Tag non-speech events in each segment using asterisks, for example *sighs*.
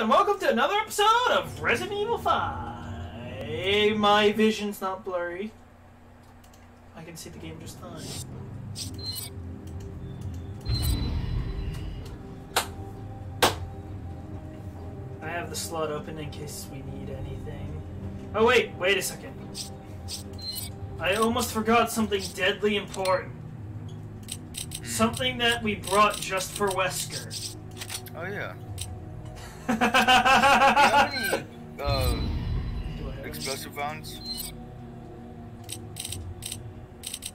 and welcome to another episode of Resident Evil 5. My vision's not blurry. I can see the game just fine. I have the slot open in case we need anything. Oh wait, wait a second. I almost forgot something deadly important. Something that we brought just for Wesker. Oh yeah. Do you have any uh, *laughs* Do I have any? explosive rounds?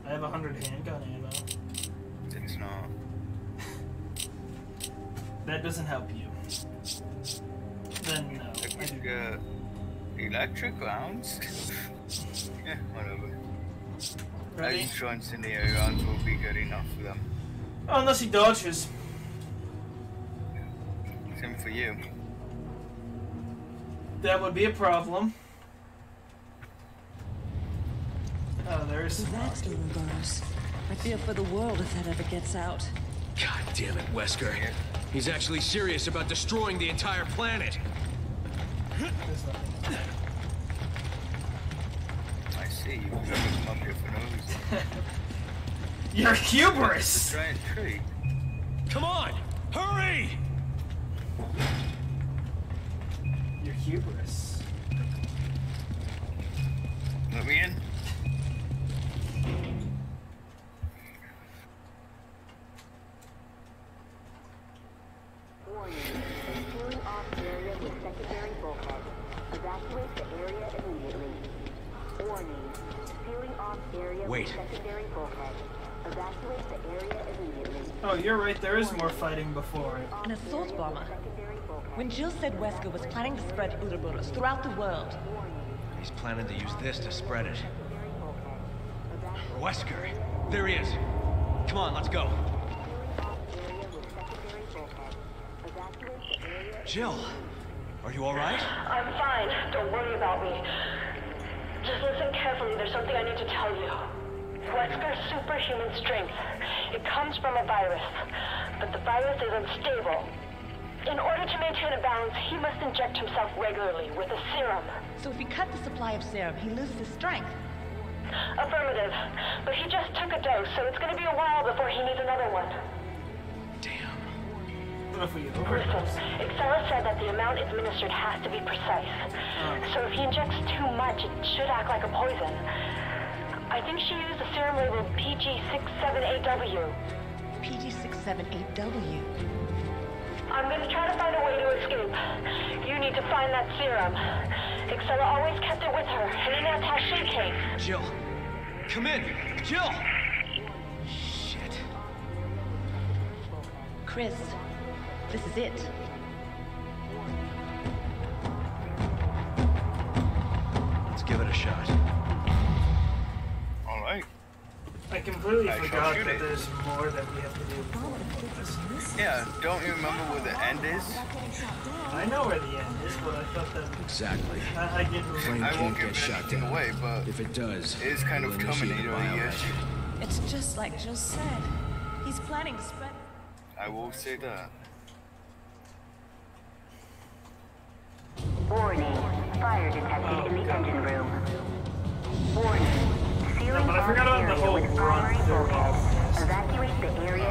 I have a hundred handgun ammo. It's not. *laughs* That doesn't help you. Then no. I I think uh, electric rounds. *laughs* yeah, whatever. I Ready? think sure incendiary rounds will be good enough for them. Oh, unless he dodges. Same for you. That would be a problem. Oh, there's. If that goes, I fear for the world if that ever gets out. God damn it, Wesker. He's actually serious about destroying the entire planet. I see you up here for no reason. You're It's a hubris! giant tree. Come on! Hurry! You're hubris. Let me in. Warning. Sealing off area with secondary bulkhead. Evacuate the area immediately. Warning. Sealing off area Wait. with secondary bulkhead. Evacuate the area immediately. Oh, you're right, there is more fighting before it. An assault bomber. Secondary bulkhead. When Jill said Wesker was planning to spread Ouroboros throughout the world, He's planning to use this to spread it. Secondary bulkhead. Evacuate Wesker! There he is! Come on, let's go. off area with secondary bulkhead. Evacuate the area. Jill, are you alright? I'm fine. Don't worry about me. Just listen carefully. There's something I need to tell you. Wesker's superhuman strength. It comes from a virus, but the virus is unstable. In order to maintain a balance, he must inject himself regularly with a serum. so if we cut the supply of serum, he loses his strength. Affirmative. But he just took a dose, so it's going to be a while before he needs another one. Damn. What if we Listen, overdose? Excella said that the amount administered has to be precise. So if he injects too much, it should act like a poison. I think she used a serum labeled PG67A/W. PG67A/W. I'm gonna try to find a way to escape. You need to find that serum. Excella always kept it with her, and in that attaché case. Jill! Come in! Jill! Shit. Chris, this is it. Let's give it a shot. Alright. I completely I forgot that it. there's more that we have to do before this. Yeah, don't you remember where the end is? I know where the end is, but I thought that Exactly. I, I didn't Flame remember. I can't won't get give shot down. away, but If it does, it is kind we'll of initiate a Terminator biohazard. yes. It's just like Jill said. He's planning to spread. I will say that. Warning. Fire detected Oh, in the God. engine room. Warning. I forgot about the whole. Evacuate the area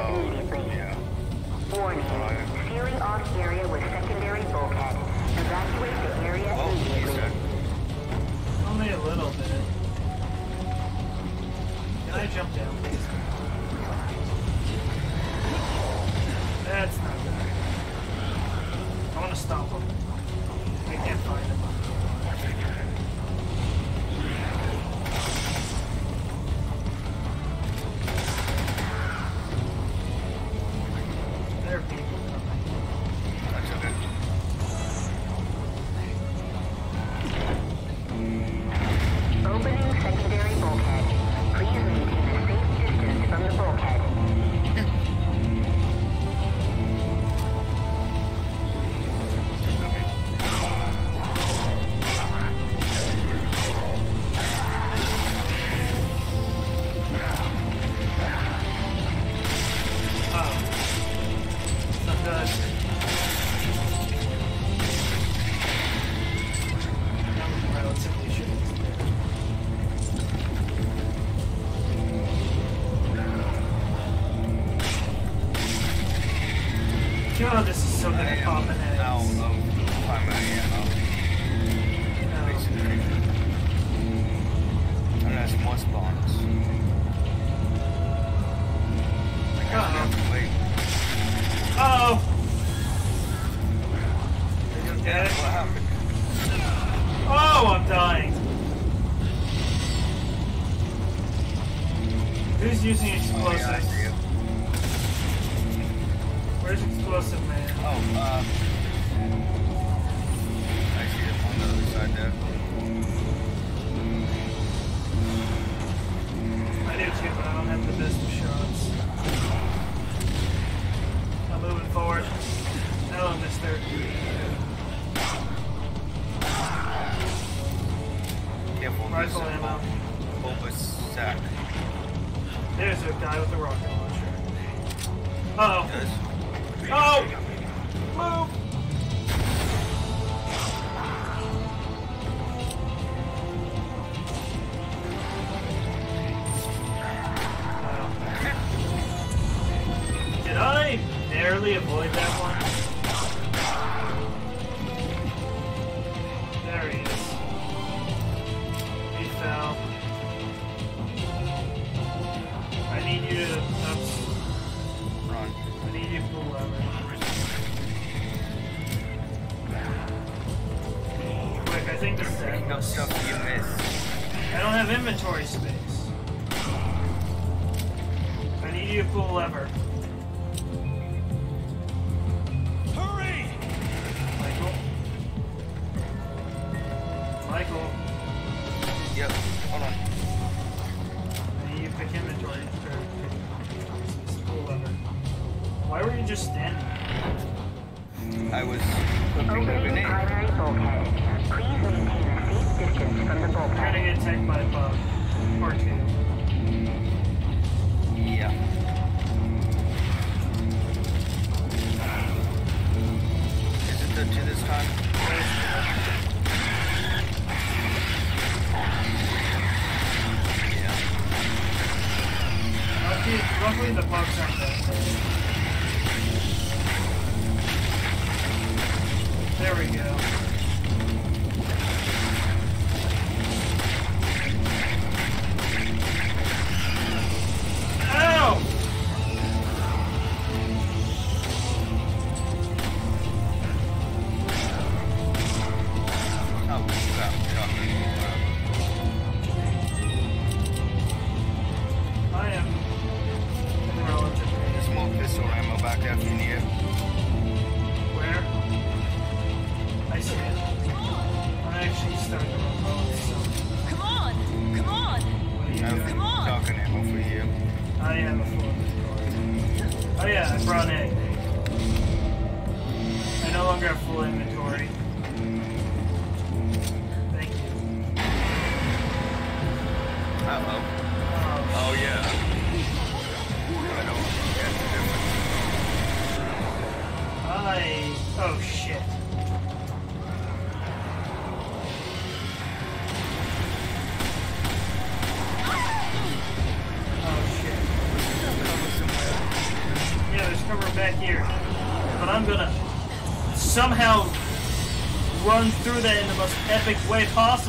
epic way past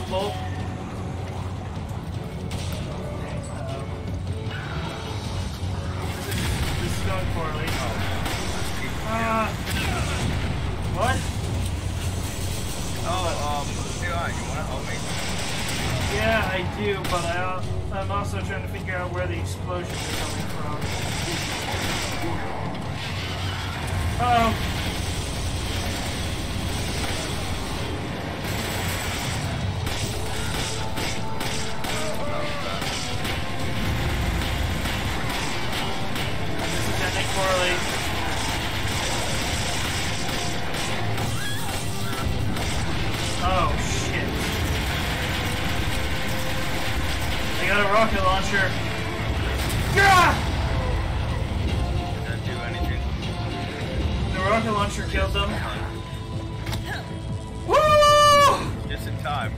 got a rocket launcher. Ah! The rocket launcher killed them. *laughs* Woo! Just in time.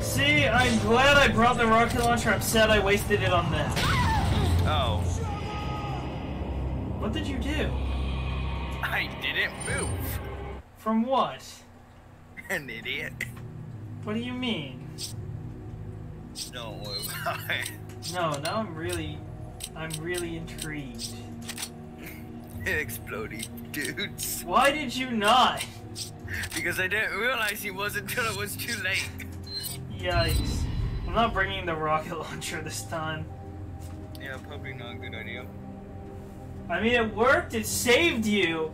See, I'm glad I brought the rocket launcher. I'm sad I wasted it on that. Oh. What did you do? I didn't move. From what? An idiot. What do you mean? No? *laughs* No, now I'm really, I'm really intrigued. *laughs* It exploded, dudes. Why did you not? Because I didn't realize he was until it was too late. Yikes. I'm not bringing the rocket *laughs* launcher this time. Yeah, probably not a good idea. I mean, it worked. It saved you.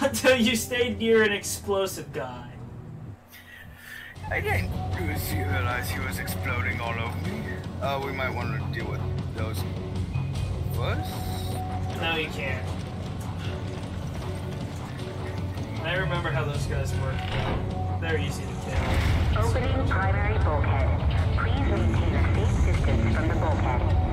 Until you stayed near an explosive guy. I didn't realize he was exploding all over me. Uh, we might want to deal with those first. No, you can't. I remember how those guys work. They're easy to kill. Opening primary bulkhead. Please maintain a safe distance from the bulkhead.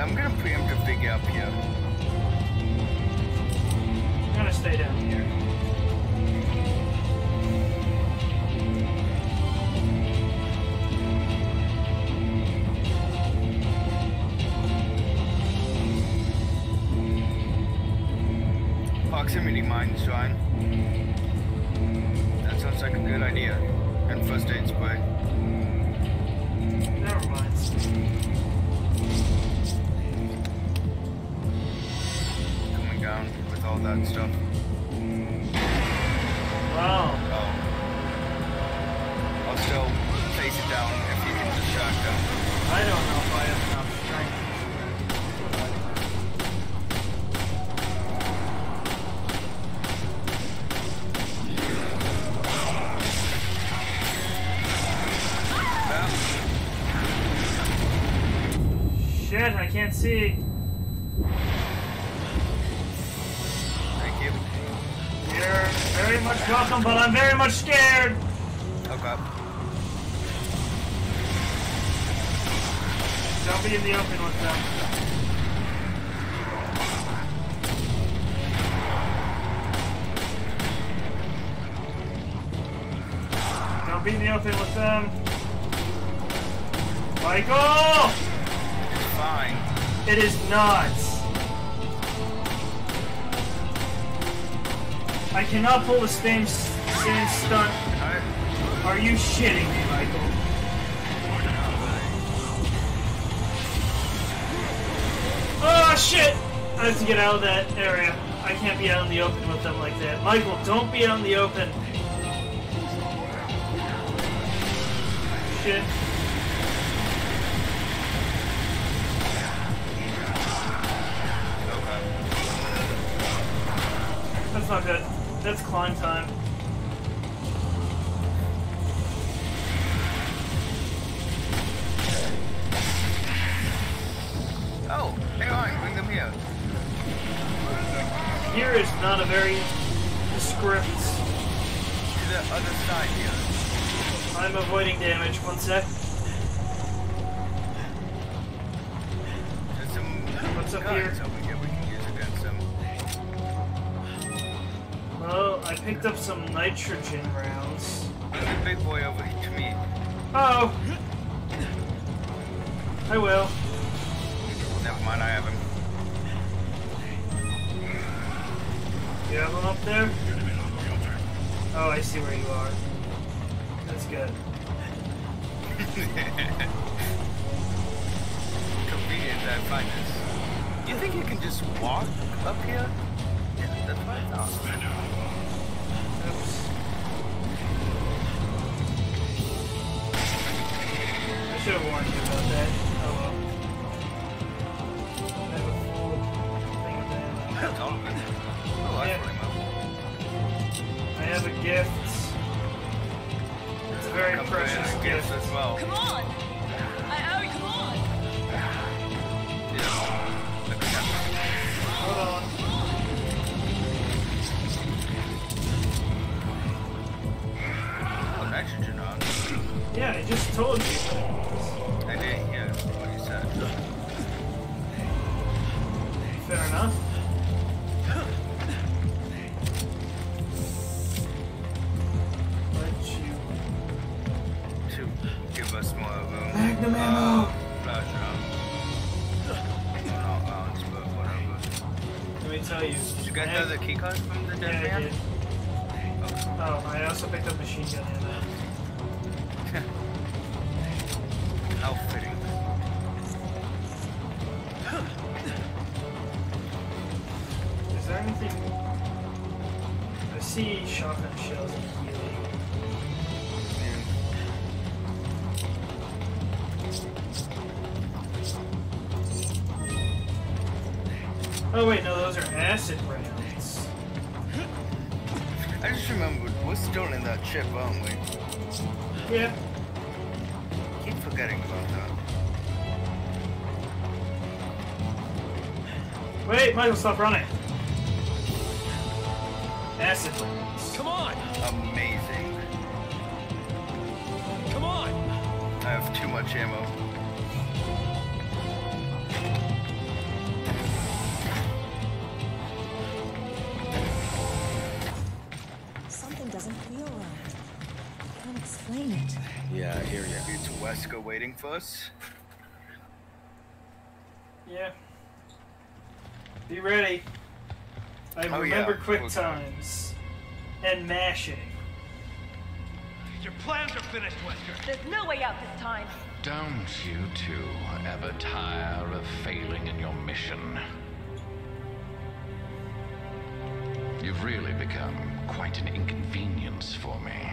I'm gonna preemptively get up here. I'm gonna stay down here. Proximity mines, Ryan. That sounds like a good idea. And first aid spray. See. Cannot pull the same, same stunt. Are you shitting me, Michael? Oh shit! I have to get out of that area. I can't be out in the open with them like that. Michael, don't be out in the open. Shit. That's not good. That's climb time. Oh, hey Ryan, bring them here. Here is not a very script. To the other side here. I'm avoiding damage. One sec. Some nitrogen rounds. There's a big boy over to me. Oh! I will. Magnum ammo. Uh, flash rounds. Not rounds, but whatever. Let me tell you. Did you get Mag- the other key card from the dead Yeah, I man? did. Oh, I also picked up machine gun ammo. *laughs* How fitting. Is there anything? I see shotgun shells Oh wait, no, those are acid rounds. I just remembered, we're still in that ship, aren't um, we? Yeah. Keep forgetting about that. Wait, Michael, stop running. Acid rounds. Come on! Amazing. Come on! I have too much ammo. Wesker waiting for us. Yeah. Be ready. I Oh, remember yeah. quick Okay. times. And mashing. Your plans are finished, Wesker. There's no way out this time. Don't you two ever tire of failing in your mission? You've really become quite an inconvenience for me.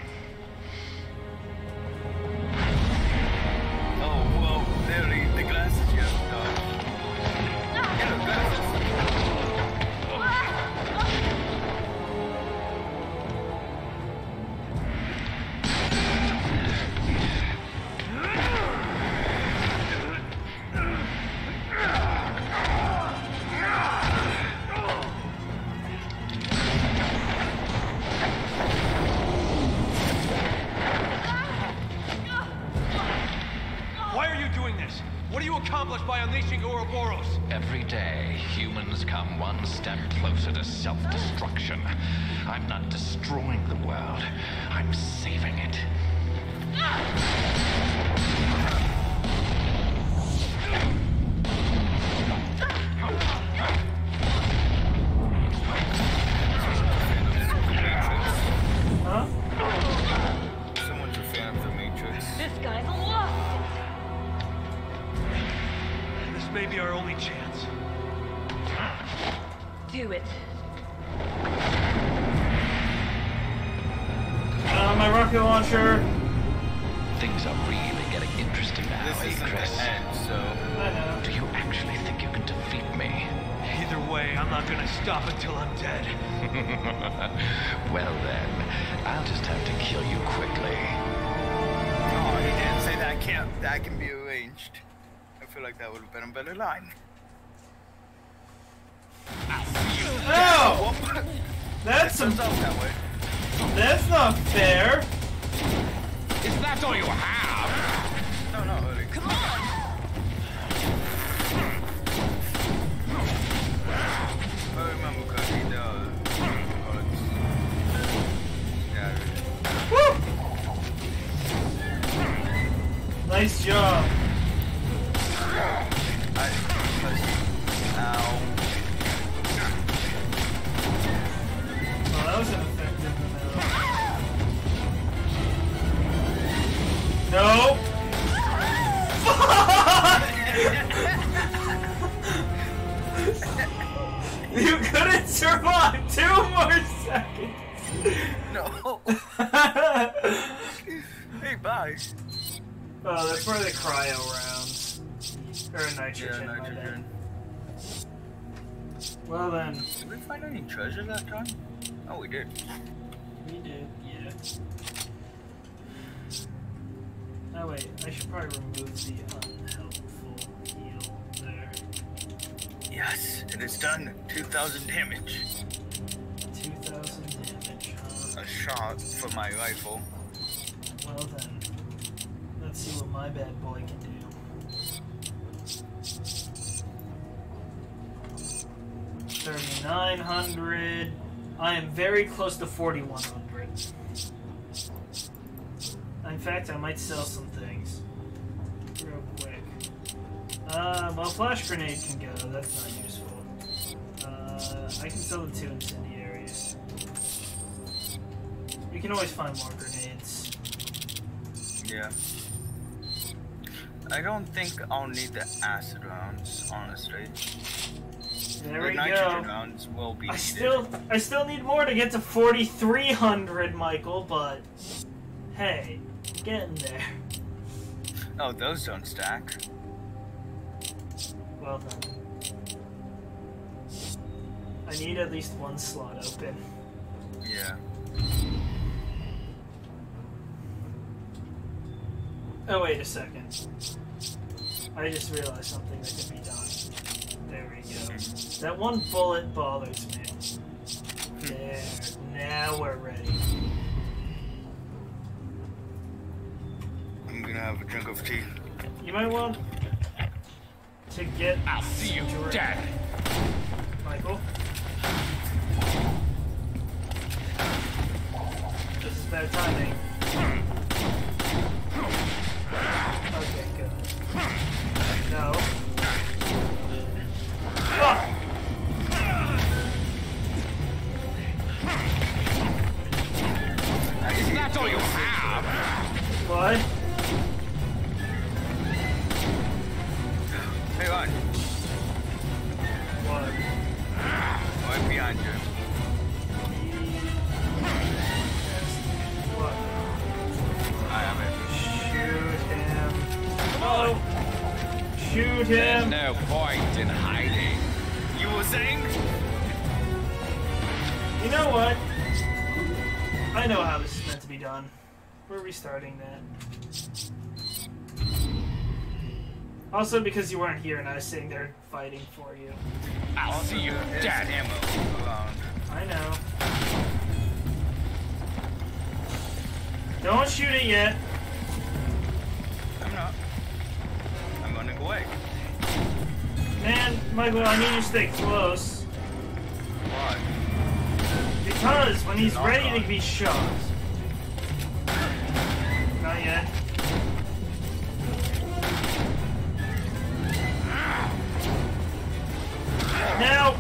Like that would have been a better line. Oh! Whoop. That's some. That way. That's not fair. Is that all you have? No, not really. Come on! I remember because he does. Yeah. Woo! Nice job. You couldn't survive two more seconds. No. *laughs* hey, bye. Oh, that's where the cryo rounds. Or Yeah, nitrogen. bad. nitrogen. Well then, Did we find any treasure that time? Oh, we did. we did, yeah. Oh wait, I should probably remove the um, Yes, it is done. 2,000 damage. 2,000 damage, huh? A shot for my rifle. Well then, let's see what my bad boy can do. Thirty-nine hundred. I am very close to forty-one hundred. In fact, I might sell some things real quick. Uh, well, flash grenade can go. That's not useful. Uh, I can sell the two incendiaries. We can always find more grenades. Yeah. I don't think I'll need the acid rounds, honestly. There the we nitrogen go. rounds will be I needed. still, I still need more to get to 4,300, Michael. But hey, getting there. Oh, those don't stack. Well done. I need at least one slot open. Yeah. Oh wait a second. I just realized something that can be done. There we go. That one bullet bothers me. There. Now we're ready. I'm gonna have a drink of tea. You might want to get I'll see you dead. Michael. This is bad timing. Okay, good. No. Fuck! That's all you have. What? Also, because you weren't here and I was sitting there fighting for you. I'll see you dead. ammo around. I know. Don't shoot it yet. I'm not. I'm running away. Man, Michael, I need you to stay close. Why? Because when he's ready on. to be shot. Not yet. Now!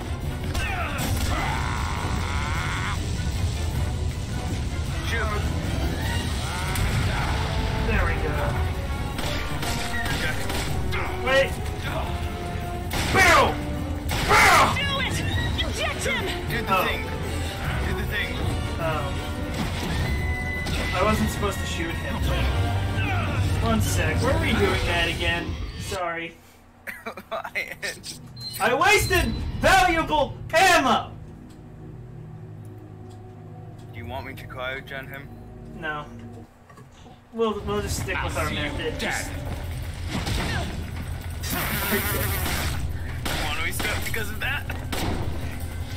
Shoot. There we go. Wait! Bow! Bow! Do it! Inject him! Do the Oh. thing. Do the thing. Um, I wasn't supposed to shoot him. One sec. Were we doing that again? Sorry. *laughs* I wasted valuable ammo! Do you want me to cryogen him? No. We'll, we'll just stick I'll with our method. dead. Just- Want to restart because of that?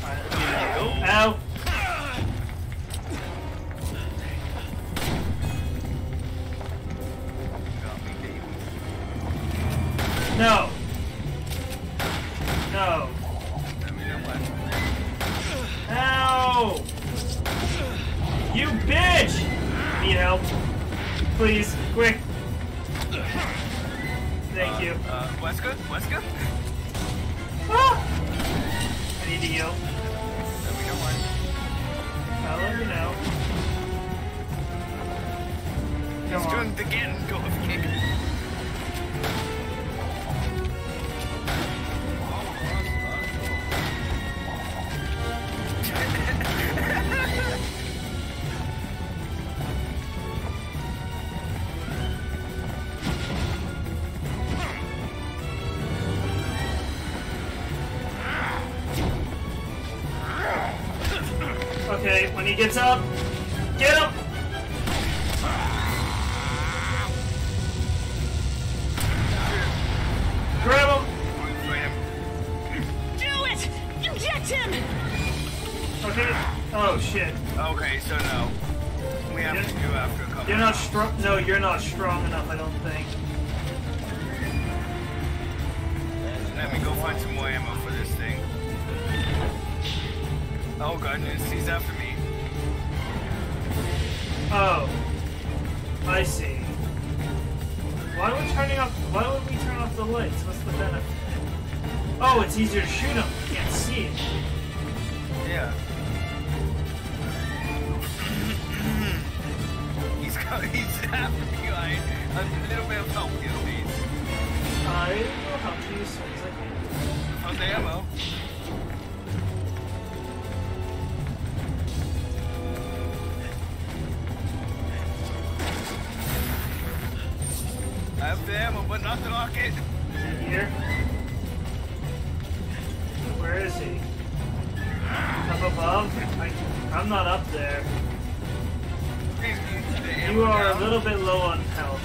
Ow! Got. No! No! Let me know when. Ow! You bitch! Need help? Please, quick! Thank you. Uh, Wesker? Wesker? Ah! I need to heal. Let me know when. I'll let you know. Come He's on. doing the Ganondorf kick. Oh he's after me. Oh, I see. Why are we turning off? Why would we turn off the lights? What's the benefit? Oh, it's easier to shoot him. You can't see it. Yeah. *clears throat* he's got, he's after me. I, a little bit of help here, please. I will help you as soon as I can. Found the ammo. The ammo, but not the rocket. Here. Where is he? Up above? I, I'm not up there. The You are down. a little bit low on health.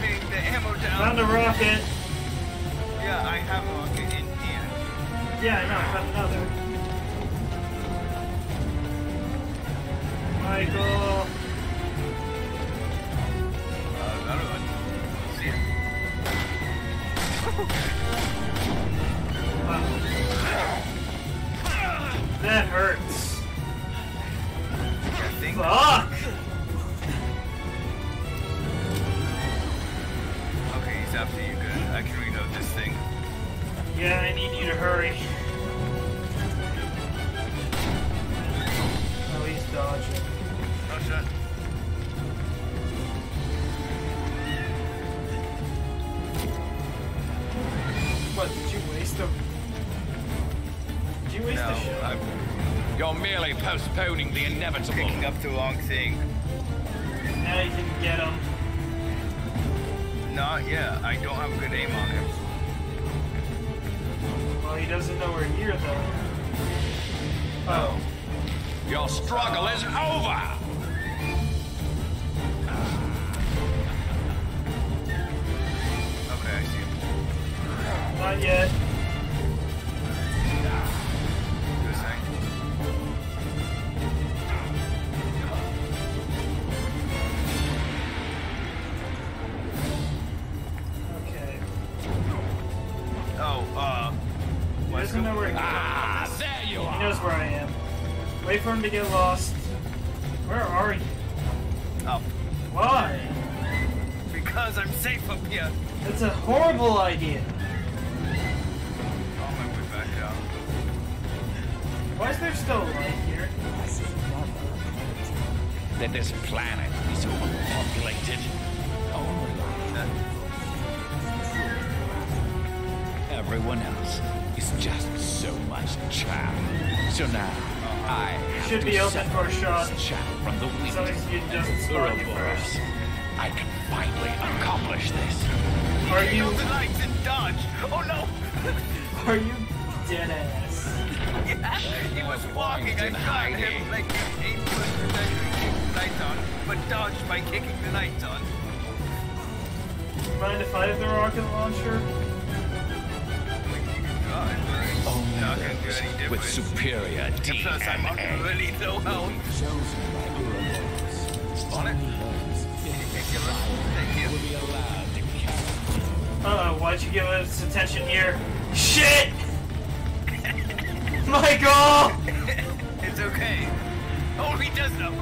Need the ammo down. Found a rocket. Yeah, I have a rocket in here. Yeah, I know. I found another. Michael. That hurts. I think. Fuck! Okay, he's after you. Good. I can reload this thing. Yeah, I need you to hurry. Oh, he's dodging. Postponing the inevitable. picking up the wrong thing. Now you can get him. Not yet. I don't have a good aim on him. Well, he doesn't know we're here, though. Oh. Your struggle is over! Okay, I see. Not yet. Wait for him to get lost. Where are you? Oh. Why? Because I'm safe up here. That's a horrible idea. On my way back down. Why is there still light here? That this planet is overpopulated. Everyone else is just so much chaff. So now, I Should be open for a shot. this from the wheat. Something you doesn't spot you first. I can finally accomplish this. Are you the lights and dodge. Oh no! *laughs* are you dead ass? yeah, he was walking. I in shot him like an eight foot trajectory, kicked the lights on, but dodged by kicking the lights on. Mind if I have the rocket launcher? Only Not those with superior And plus, I'm on DNA. really low health. On it. Thank you. Thank you. Will be allowed to count. Uh-oh, why'd you give us attention here? Shit! *laughs* Michael! It's okay. Oh, he does know.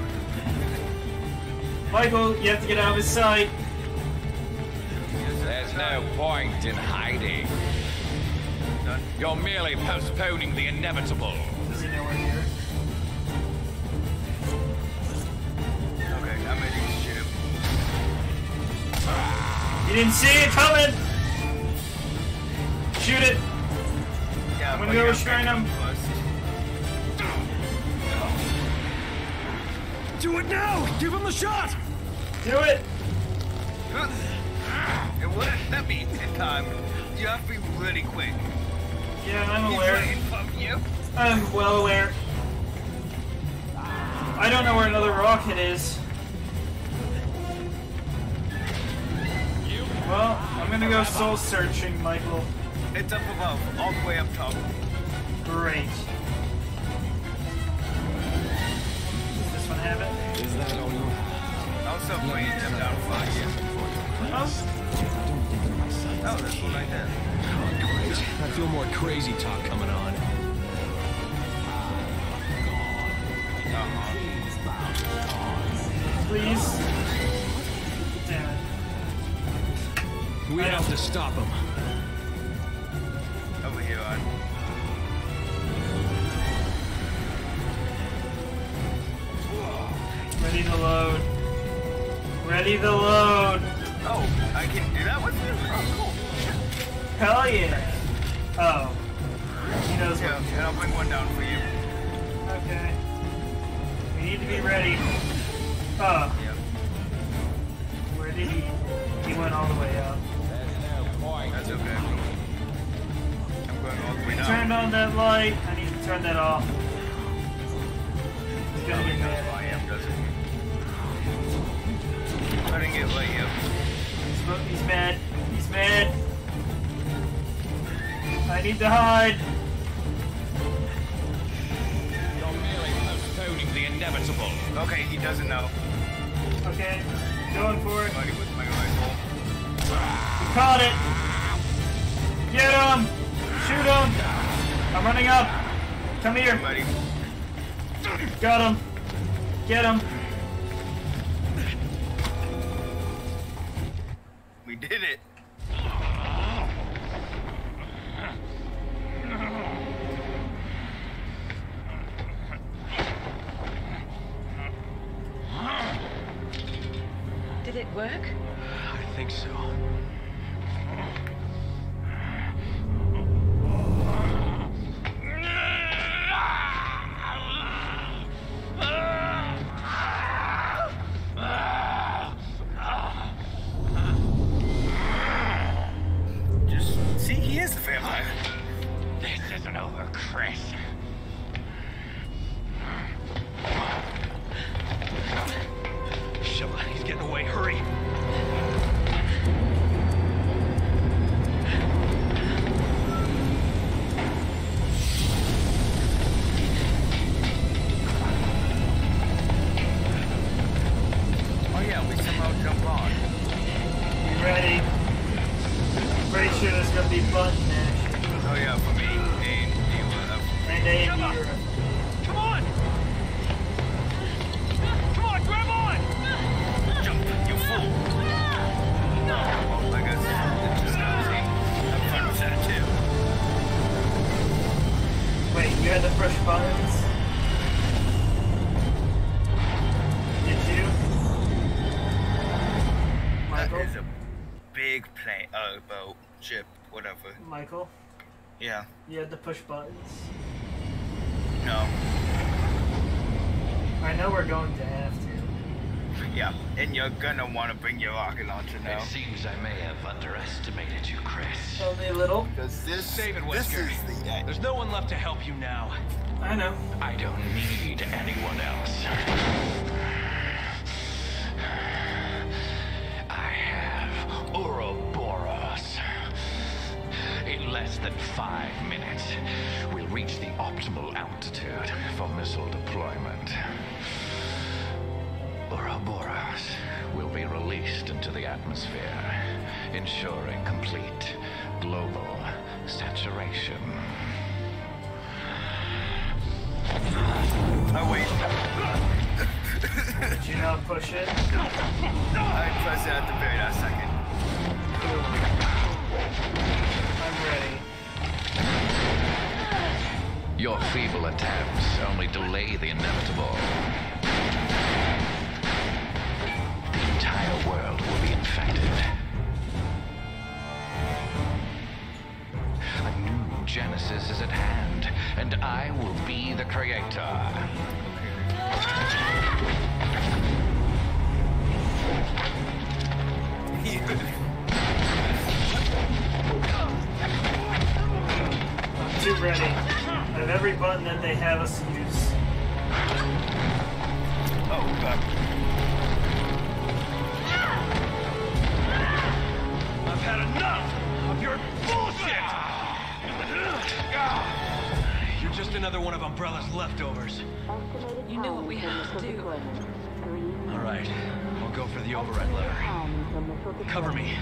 Michael, you have to get out of his sight. There's no point in hiding. Done. You're merely postponing the inevitable. Does he know we're here? Okay, I'm ready to shoot him. You didn't see it coming! Shoot it! Yeah, I'm gonna go you restrain him. Do it now! Give him the shot! Do it! It wouldn't let me in time. You have to be really quick. Yeah, I'm aware. waiting from you. I'm well aware. I don't know where another rocket is. Well, I'm gonna go soul searching, Michael. It's up above, all the way up top. Great. have it. Is that all you Also, bringing them down for you. Oh, Oh, that's what I did. Great. I feel more crazy talk coming on. Please. Damn it. We have to stop him. Over here, on. Ready to load. Ready to load. Oh, I can do that with you? Oh, cool. Hell yeah. Oh. He knows Yeah, what. and I'll bring one down for you. Okay. We need to be ready. Oh, Yeah. where did he? He went all the way up. That's okay. I'm going all the way down. Turned on that light. I need to turn that off. He's gonna get mad I at me. am, doesn't he? I didn't get light. He's, he's mad. He's mad. I need to hide. You're merely postponing the inevitable. Okay, he doesn't know. Okay, going for it. Buddy with my rifle. Caught it. Get him. Shoot him. I'm running up. Come here. Buddy. Got him. Get him. We did it. Boat, ship, whatever. Michael? Yeah, You had to push buttons. no, I know we're going to have to. yeah, and you're gonna want to bring your rocket launcher now. It seems I may have underestimated you, Chris. Only a little. Because this, Save it, this Wesker. is the end. There's no one left to help you now. I know. I don't need anyone else. Five minutes, we'll reach the optimal altitude for missile deployment. Ouroboros will be released into the atmosphere, ensuring complete global saturation. Oh wait, Did you not push it? Attempts only delay the inevitable. Button that they have us use. Oh god. I've had enough of your bullshit! You're Just another one of Umbrella's leftovers. You know what we have to do. All right, I'll go for the override Estimated lever. time for missile Cover me.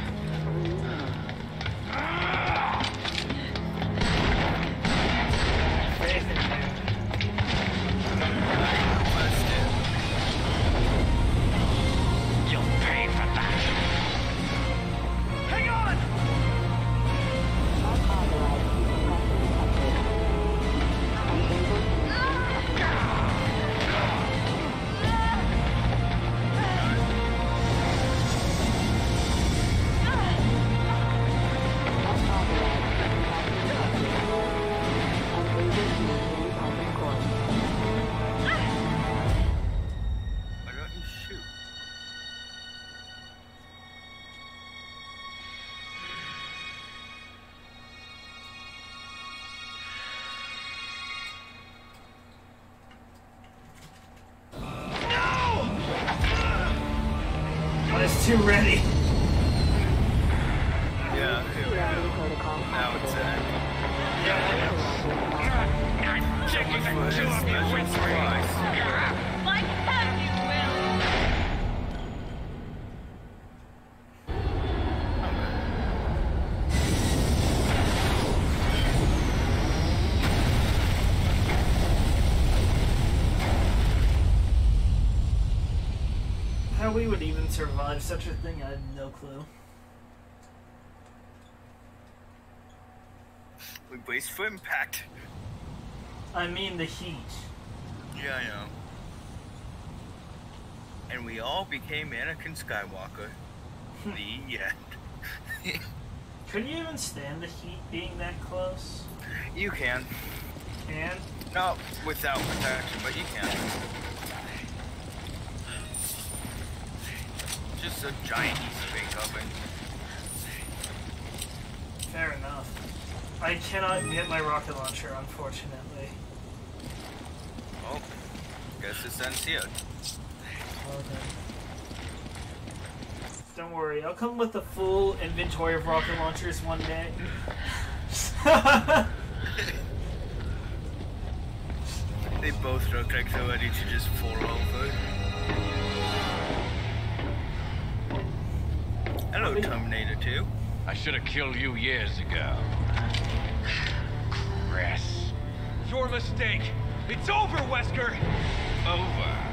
I survive such a thing, I have no clue. We braced for impact. I mean the heat. Yeah, I know. And we all became Anakin Skywalker. Hmm. the end. *laughs* Could you even stand the heat being that close? you can. And Not without protection, but you can. Just a giant Bake oven. fair enough. I cannot get my rocket launcher, unfortunately. Oh, guess it's unsealed. Don't worry, I'll come with a full inventory of rocket launchers one day. *laughs* They both look like they're ready to just fall over. Hello, Terminator 2. I should have killed you years ago. *sighs* Chris. Your mistake. It's over, Wesker. Over.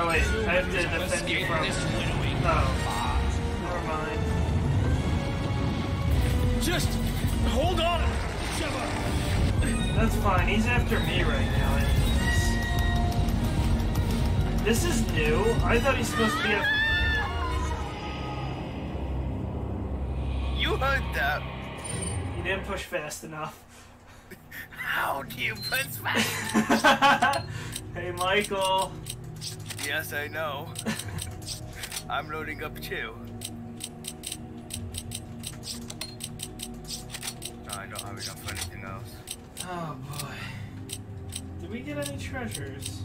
Oh wait, I have to defend you from... Oh. Never mind. Just hold on. That's fine, he's after me right now anyways. This is new. I thought he's supposed to be a... You heard that. He didn't push fast enough. How do you push back? *laughs* hey Michael. Yes, I know. *laughs* I'm loading up too. No, I don't have enough for anything else. Oh boy. Did we get any treasures?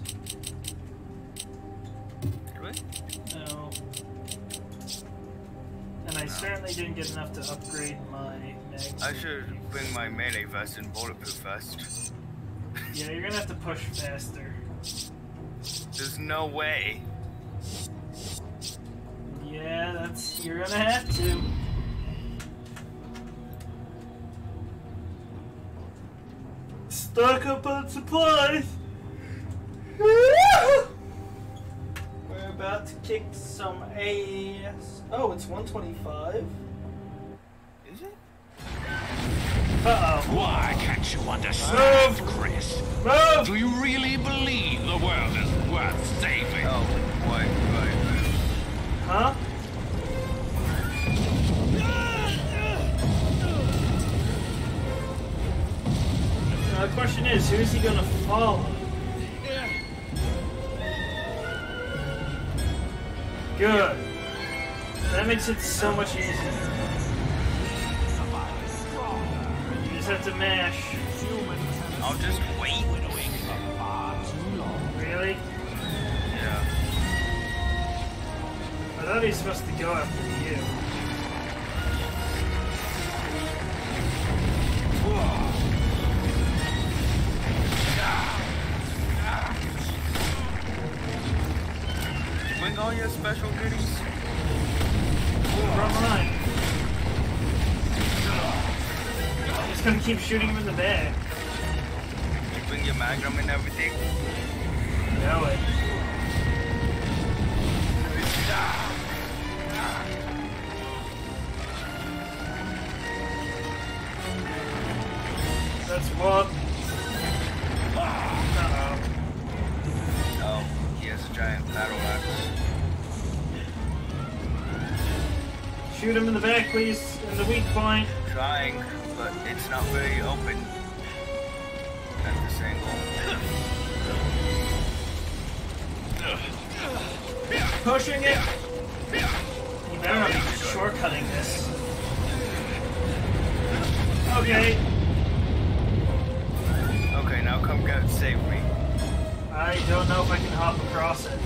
Did we? No. And I I certainly didn't get enough to upgrade my mag. I should bring my melee vest and bulletproof vest. Yeah, you're gonna have to push faster. There's no way. Yeah, that's you're gonna have to. Stock up on supplies. We're about to kick some ass. Oh, it's 125. Is it? Uh oh. Why can't you understand, Move. Chris? Move! Do you really believe the world is worth saving? Oh, right, right. Huh? Now the question is, who is he gonna follow? Good. That makes it so much easier. You just have to mash. I'll just wait. Away a far too long. Really? Yeah. I thought he was supposed to go after you. Bring all your special goodies. Wrong line. I'm just gonna keep shooting him in the back. You bring your magnum and everything. Know it. That's. Uh-oh. Oh, he has a giant battle axe. Shoot him in the back, please, in the weak point. Trying, but it's not very open at this angle. Pushing it. You better not be shortcutting this. Okay. Okay, I don't know if I can hop across it.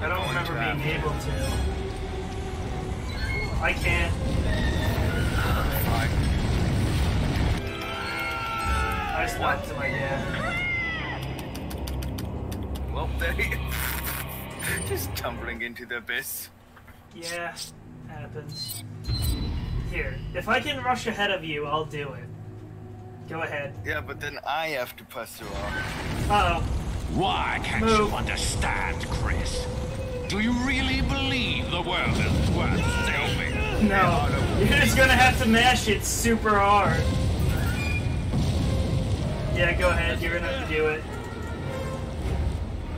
I don't remember being able to. I can't. I just stopped to my dad. Well, he *laughs* Just tumbling into the abyss. Yeah, happens. Here, if I can rush ahead of you, I'll do it. Go ahead. Yeah, but then I have to through all. Uh oh. Why can't Move. you understand, Chris? Do you really believe the world is worth saving? No. You're just gonna have to mash it super hard. Yeah, go ahead. You're gonna have to do it.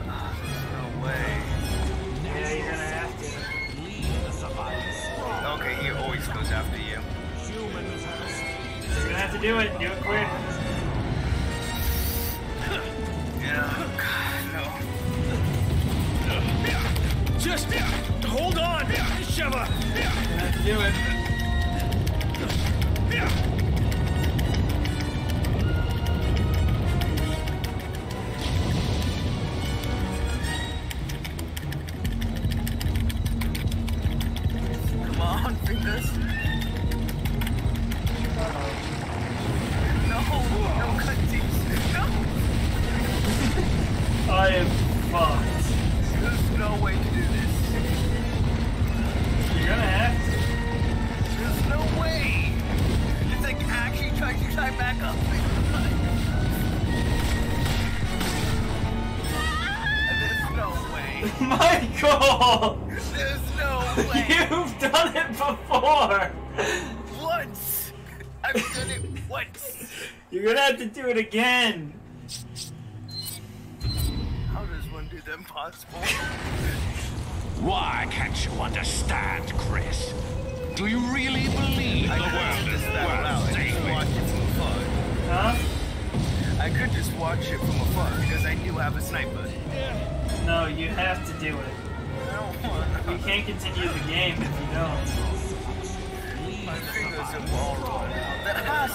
Ah, no way. Yeah, you're gonna have to. Okay, he always goes after you. You're gonna have to do it. Do it quick. Just hold on, have to do it. Again! How does one do the impossible? Why can't you understand, Chris? Do you really believe I the could world just is battle worth watch saving? it from afar. Huh? I could just watch it from afar because I do have a sniper. No, you have to do it. I don't want You can't continue the game if you don't. my fingers are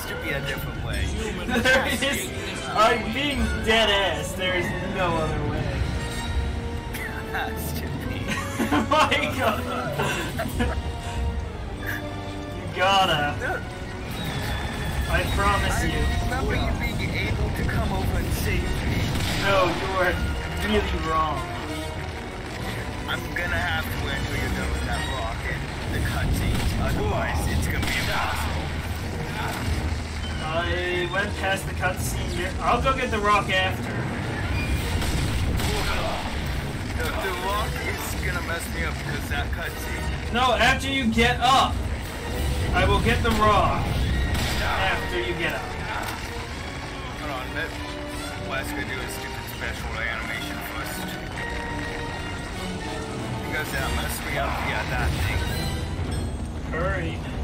to be a different way. There is. I'm being dead ass. There is no other way. has to be. Michael! gotta. I promise I you. remember you being able to come over and save me. No, you are really wrong. I'm gonna have to wait until you're done with that rocket, the cutscenes. Otherwise, it's gonna be impossible. I went past the cutscene here. I'll go get the rock after. The, the rock is gonna mess me up because that cutscene. No, after you get up. I will get the rock. After you get up. Hold on, let Wesker do a stupid special animation first. Because that messed me up. Yeah, that thing. Hurry.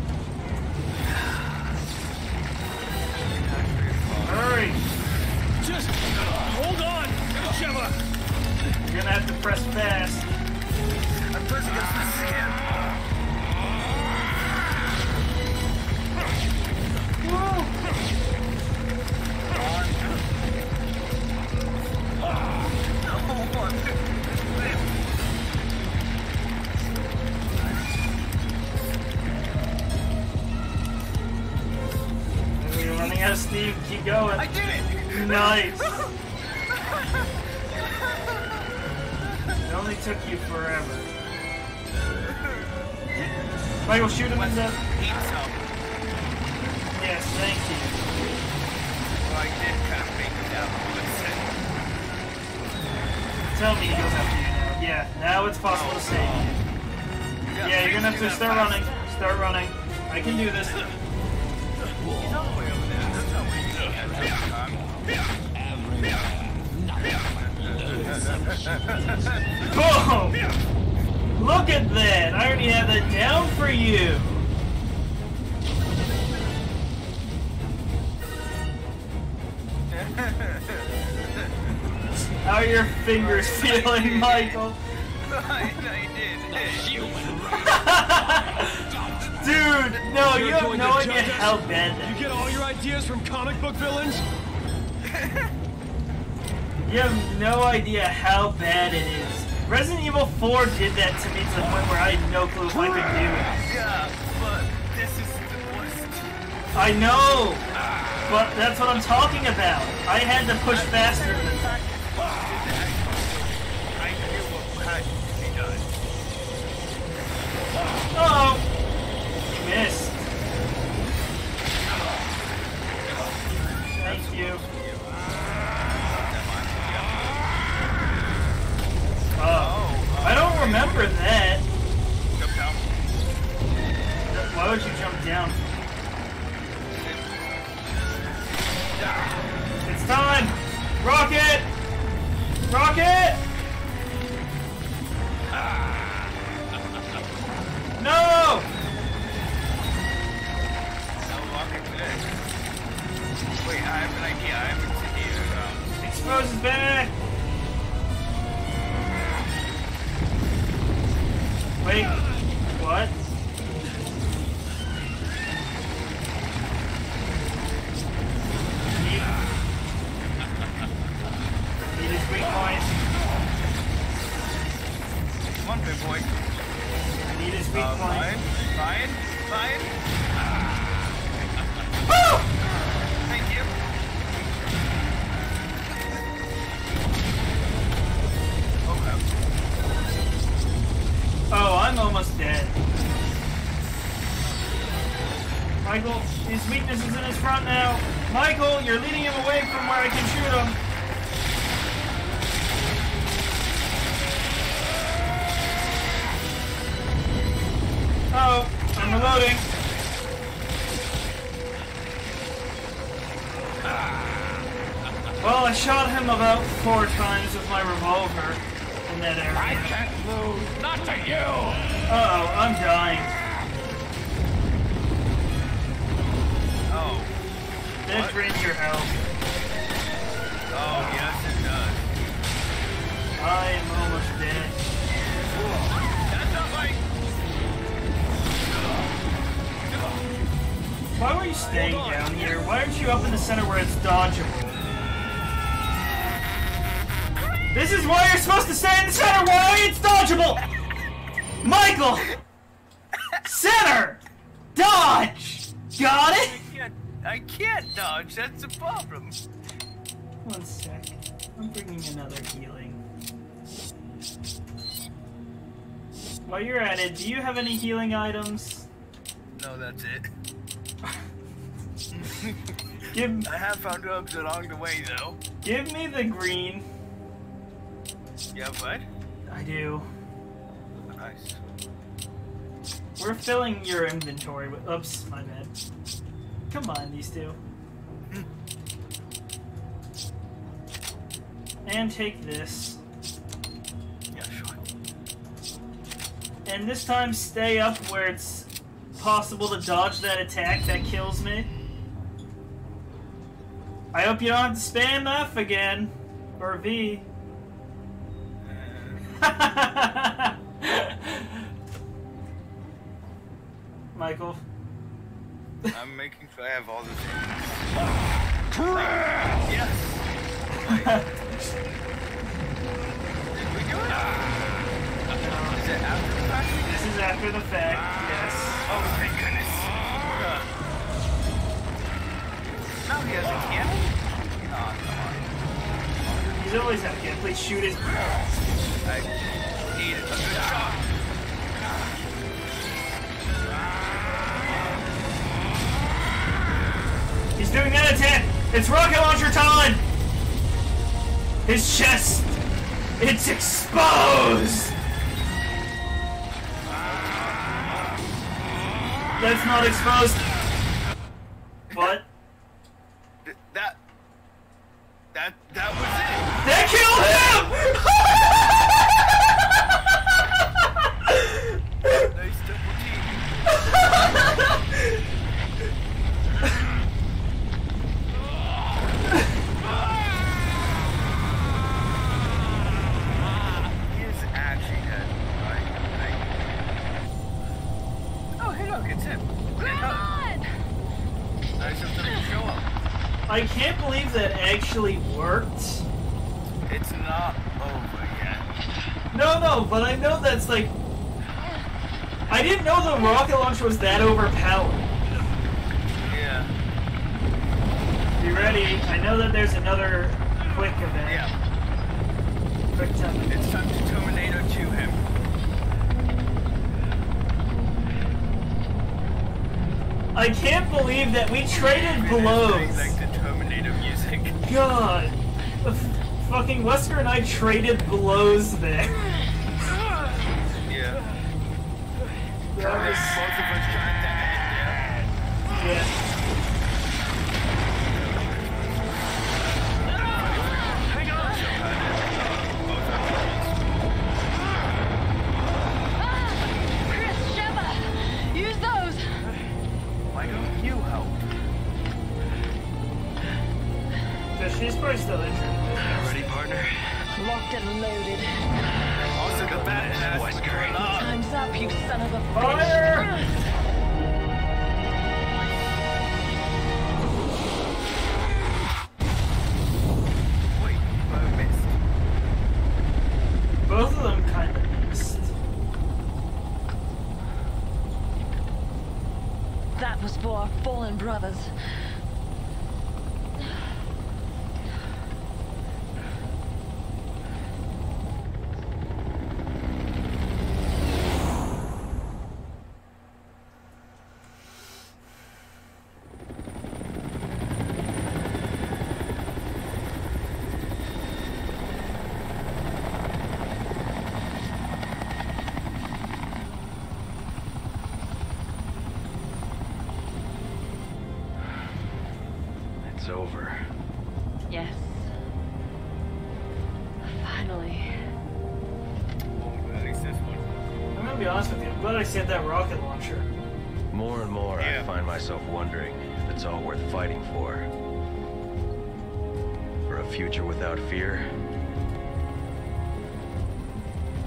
Hurry. Just hold on, Sheva. You're gonna have to press fast. I'm pushing against the skin. You're running out of steam. Keep going. I did it! Nice. *laughs* It only took you forever. Michael, shoot him in the. Yes, thank you. Well, I did kind of make it down the Tell me he goes after you now. Yeah, now it's possible to oh, save you. Yeah, you're gonna have to start running. Start running. I can do this. Boom! Look at that! I already have that down for you! How are your fingers *laughs* feeling, Michael? I, I did. *laughs* Dude, no, you You're have no idea how bad that You get all your ideas from comic book villains? *laughs* You have no idea how bad it is. Resident Evil 4 did that to me to the point where I had no clue what I could do. Yeah, but this is the worst. I know! But that's what I'm talking about. I had to push faster. Oh! Missed. Thank you. Oh. I don't remember that. Jump down. Why would you jump down? It's time! Rocket! Rocket! Ah. No! Walking today. Wait, I have an idea. I haven't seen you um, around. Expose his back! Wait, what? Need, need his weak point. Come on, big boy. Need his weak Uh, point. fine, fine, fine. Woo! Thank you. I'm almost dead. Michael, his weakness is in his front now. Michael, you're leading him away from where I can shoot him. Oh, I'm reloading. Well, I shot him about four times with my revolver that area. can't lose. Not to you. Uh-oh, I'm dying. Oh, That drains your health. oh, yes, it does. I am almost dead. That's not right. Why were you staying down here? Why aren't you up in the center where it's dodgeable? This is why you're supposed to stay in the center Why it's dodgeable! Michael! Center! Dodge! Got it? I can't. I can't dodge. That's the problem. One sec. I'm bringing another healing. While you're at it, do you have any healing items? No, that's it. Give *laughs* I have found herbs along the way, though. give me the green. Yeah, what? I do. Nice. We're filling your inventory with. Oops, my bad. Come on, these two. And take this. Yeah, sure. And this time stay up where it's possible to dodge that attack that kills me. I hope you don't have to spam F again. Or V. *laughs* Michael. I'm making sure I have all the things. Yes. Did we do it? Is it after the fact? This is after the fact, yes. Oh, thank goodness. Now he has a cannon? Oh, come on. He's always had a gun. Please shoot his. He's doing that attack! It's rocket launcher time! His chest! It's exposed! That's not exposed. What? Th- That. That. That was it. That killed him! Nice double team. He is actually dead, right? Like- Oh, hey, look, it's him. Run! Nice of them to show up. I can't believe that actually worked. It's not over yet. No, no, but I know that's like. I didn't know the rocket launcher was that overpowered. Yeah. You ready? I know that there's another quick event. Yeah. Quick time. It's time to Terminator to him. I can't believe that we traded Really blows. Like the Terminator music. God. The f- fucking Wesker and I traded blows there. Yeah. That was, Both of us trying to end yeah. Chris, Sheva! Use those! Why don't you help? Because she's probably still injured. Ready, partner? Locked and loaded. Also, the badass Wesker. Time's up, you son of a Fire! Ah. Future without fear?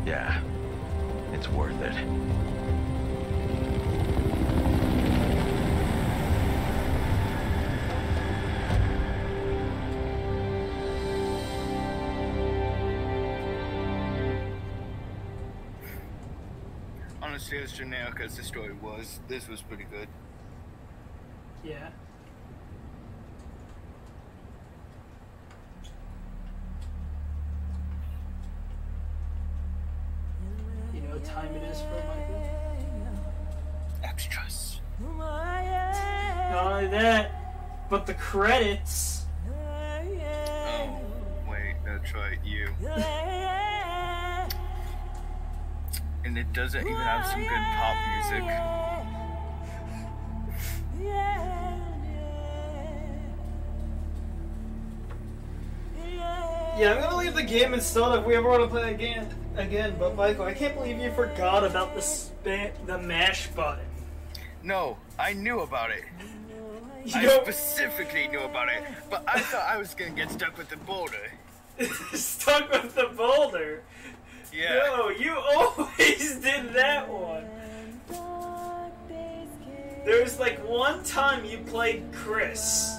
Yeah, it's worth it. honestly, as generic as the story was, this was pretty good. Yeah. Credits. Oh, wait, that's right, you. And it doesn't even have some good pop music. Yeah, I'm gonna leave the game installed if we ever want to play again. Again, but Michael, I can't believe you forgot about the span, the mash button. No, I knew about it. You I know, specifically knew about it, but I thought I was gonna get stuck with the boulder. *laughs* stuck with the boulder. Yeah. No, you always *laughs* did that one. There was like one time you played Chris.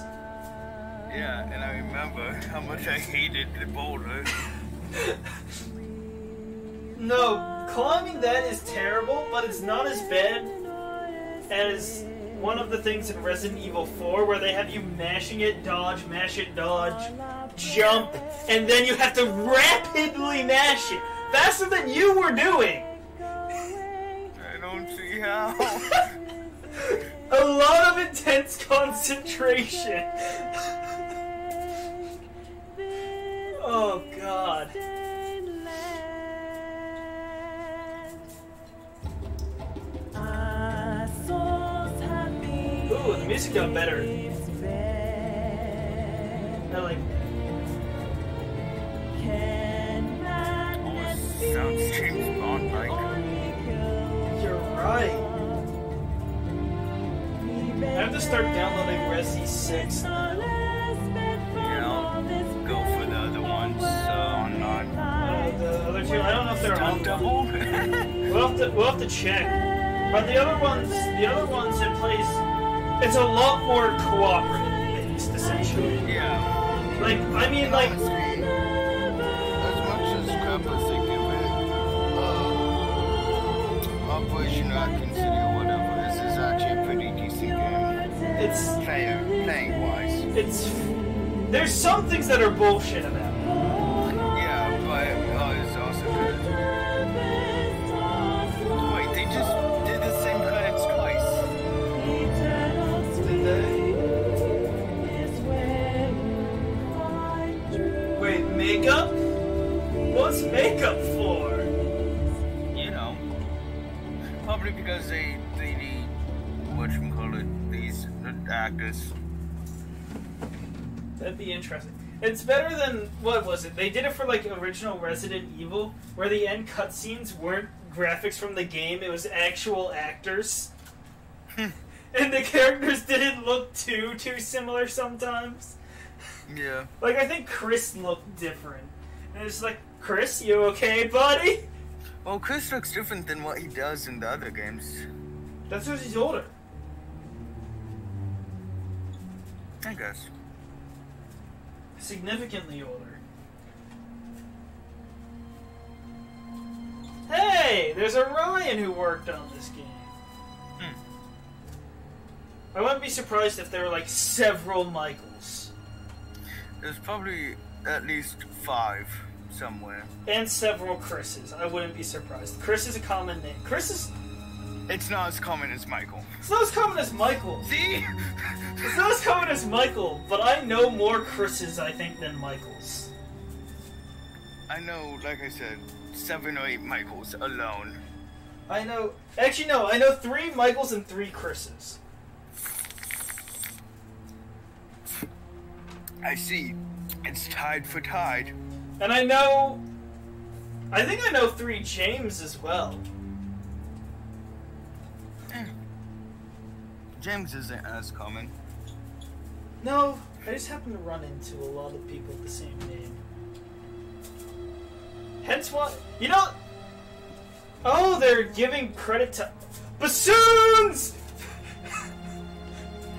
Yeah, and I remember how much I hated the boulder. No, climbing that is terrible, but it's not as bad as one of the things in Resident Evil 4 where they have you mashing it, dodge, mash it, dodge, jump, and then you have to rapidly mash it. Faster than you were doing! I don't see how. *laughs* A lot of intense concentration. *laughs* oh god. Music got better. I like Almost sounds James Bond like. You're right. I have to start downloading Resi 6. Yeah, I'll go for the other ones uh, online. Uh, the other two, I don't know if they're on double? *laughs* We'll have to we'll have to check. But the other ones, the other ones it plays, it's a lot more cooperative based essentially. yeah. Like I mean, like as much as crap as they give it, uh, Operation Raccoon City or whatever, this is actually a pretty decent game. it's Player, playing wise. it's there's some things that are bullshit about Be interesting. It's better than what was it? They did it for like original Resident Evil, where the end cutscenes weren't graphics from the game; it was actual actors, hmm. *laughs* and the characters didn't look too too similar sometimes. Yeah. *laughs* Like I think Chris looked different, and it's like, Chris, you okay, buddy? Well, Chris looks different than what he does in the other games. That's because he's older. I guess. Significantly older. Hey, there's a Ryan who worked on this game. Hmm. I wouldn't be surprised if there were like several Michaels There's probably at least five somewhere. and several Chris's. I wouldn't be surprised. Chris is a common name. Chris is It's not as common as Michael. it's not as common as Michael. See? It's not as common as Michael, but I know more Chris's I think than Michaels. I know, like I said, seven or eight Michaels alone. I know. Actually, no. I know three Michaels and three Chris's. I see. It's tied for tied. And I know. I think I know three James as well. James isn't as common. No, I just happen to run into a lot of people with the same name. Hence why. You know. Oh, they're giving credit to. Bassoons!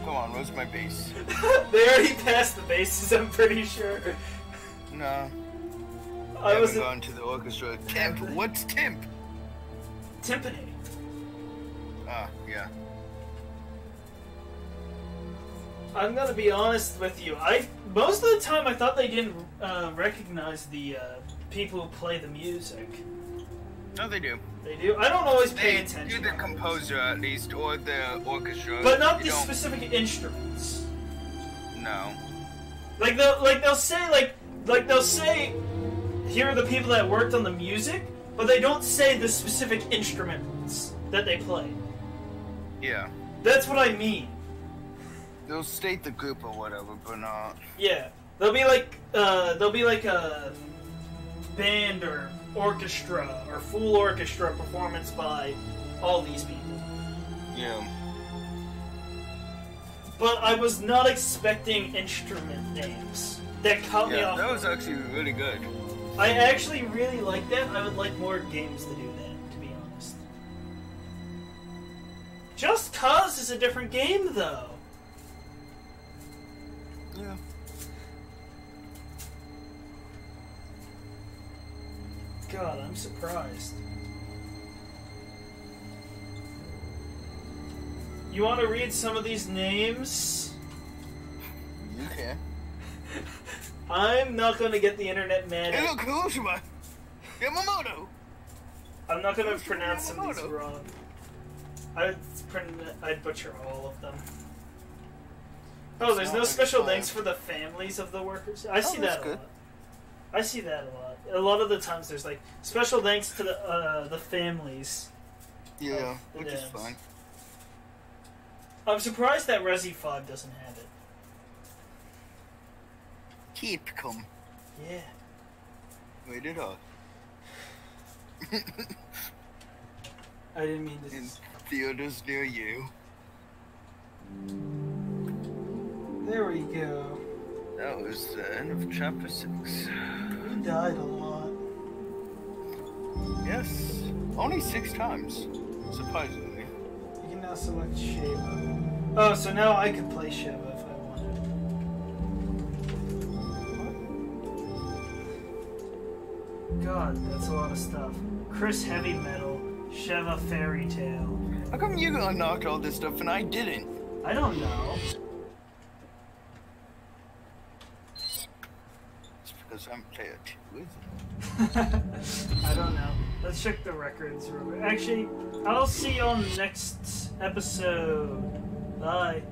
Come on, where's my bass? *laughs* they already passed the bases, I'm pretty sure. No. I I was. haven't to the orchestra. Timp, what's Timp? Timpani. Ah, yeah. I'm gonna be honest with you. I most of the time I thought they didn't uh, recognize the uh, people who play the music. No, they do. They do. I don't always pay They attention, do the composer at least, or the orchestra. but not the specific instruments. No. Like they'll like they'll say like like they'll say here are the people that worked on the music, but they don't say the specific instruments that they play. Yeah. That's what I mean. They'll state the group or whatever, but not. Yeah, they'll be like uh, they'll be like a band or orchestra or full orchestra performance by all these people. Yeah. But I was not expecting instrument names. That caught me Yeah, off. that was actually really good. I actually really like that. I would like more games to do that, to be honest. Just Cause is a different game, though. Yeah. God, I'm surprised. You want to read some of these names? You can. I'm not going to get the internet mad at look, Hiroshima! Yamamoto! I'm not going to pronounce some of these wrong. I'd, pron- I'd butcher all of them. Oh, there's no special thanks for the families of the workers. I see Oh, that a good. lot. I see that a lot. A lot of the times there's like special thanks to the uh, the families. Yeah, Oh, which it is fine. I'm surprised that Resi 5 doesn't have it. Keep come. Yeah. Wait it up. I didn't mean to. In theaters near you. There we go. That was the end of chapter 6. We died a lot. Yes. Only six times. Surprisingly. You can now select Sheva. Oh, so now I can play Sheva if I wanted. God, that's a lot of stuff. Chris Heavy Metal, Sheva Fairy Tale. How come you unlocked all this stuff and I didn't? I don't know. It's because I'm it? *laughs* I don't know. Let's check the records real quick. Actually, I'll see you on the next episode. Bye.